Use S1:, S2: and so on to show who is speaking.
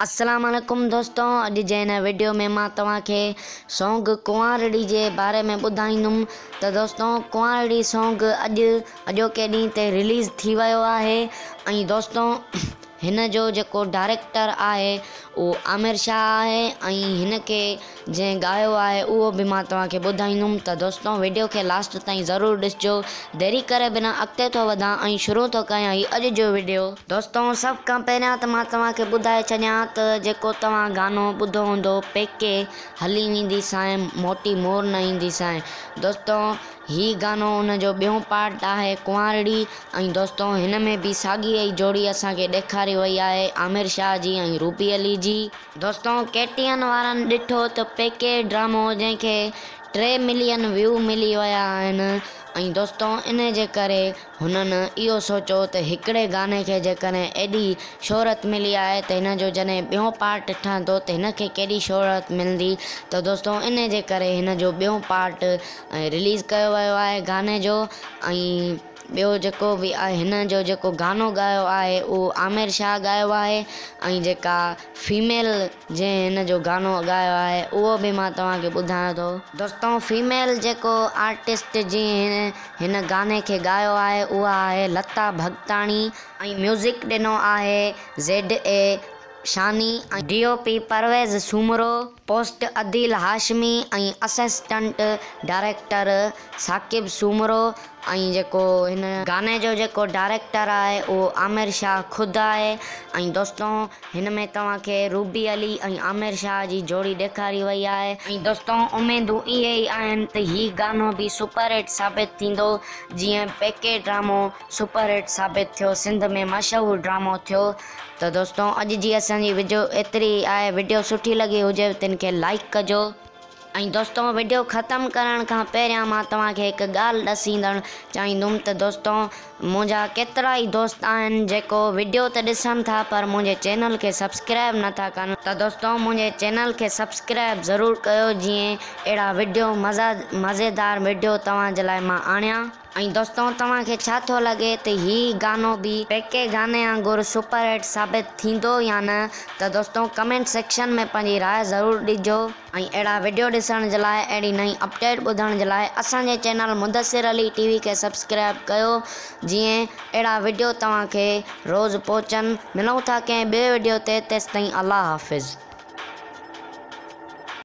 S1: السلام علیکم دوستوں اج جی ویڈیو میں ماں تمہیں سونگ تا سوارڑی بارے میں بدائدم تو دونوں کنوارڑی سانگ اج اجوکے ڈی ریلیز تھی ویو ہے دوستوں انجو ڈائریکٹر آمر شاہ ہے اور گاؤ ہے وہاں تا بدائی تو دونوں ویڈیو کے لاسٹ تین ضرور اس دی کر بنا اگتے تو بدا شروع تو کریں یہ اج جو ویڈیو دوروں سب کا پہا تو بدائے چھو گانا بدھو ہوں پیکے ہلی وی سا موٹی مور نہی سا دوں یہ گانا انجو بو پارٹ آئے کنوارڑی دوروں میں بھی ساگی جو جوڑی اثر دکھا وی ہے آمر شاہ جی روبی علی جی دوروں کیٹی دوں پیکے ڈراموں جن کے ٹے مل ویو ملی ووستوں ان کے انہیں یہ سوچو کہ ایکڑے گانے کے جی ایڈی شہرت ملی جن پارٹ ٹھنڈ کیہرت ملتی تو ان کے بہ پارٹ ریلیز کیا ویو ہے گانے جو ٻيو جيڪو به آهي هن جو جيڪو گانو ڳايو آهي اهو عامر شاهه ڳايو آهي. ۽ جيڪا فيميل جنهن هن جو گانو ڳايو آهي اهو به مان توهان کي ٻڌايان ٿو. دوستون فيميل جيڪو آرٽسٽ جي هن هن گاني کي ڳايو آهي اها آهي لتا ڀگتاڻي. ۽ ميوزڪ ڏنو آهي Z A Shani. ۽ D O P Parvez Soomro post Adil Hashmi assistant director Saqib Soomro اور گانے جو ڈائریکٹر ہے وہ آمر شاہ خد ہے دوستوں ان میں تا کے روبی علی اور آمر شاہ کی جوڑی دکھاری وی ہے دوستوں امیدوں یہ گانا بھی سپرہٹ سابت جی پیکے ڈرام سپرہٹ سابت تھو س میں مشہور ڈرام تھو تو دونوں اج جی اب ویڈیو ایتری آئی ویڈیو سٹھی لگی ہوجن کے لائک کج دوستوں ویڈیو ختم کرنے کا پہنیا میں تا گالد چاہم تو دا کوستان جو ویڈیو تو دسن تھا پر مجھے چینل کے سبسکرائب ن چینل کے سبسکرائب ضرور کرا ویڈیو مزا مزے دار ویڈیو تعلج لائ آیا ایوستوں تا تو لگے کہ یہ گانا بھی پہ کئی گانے واگر سپرہٹ سابت ہو تو دوستوں کمینٹ سیکشن میں پانی رائے ضرور دیں اڑا ویڈیو دسنے اڑی نئی update بدھان line channel Mudassar Ali T V کے سبسکرائب کر جیے اڑا ویڈیو تا روز پہنچن۔ ملوں تاک بے ویڈیو سے تس تین اللہ حافظ۔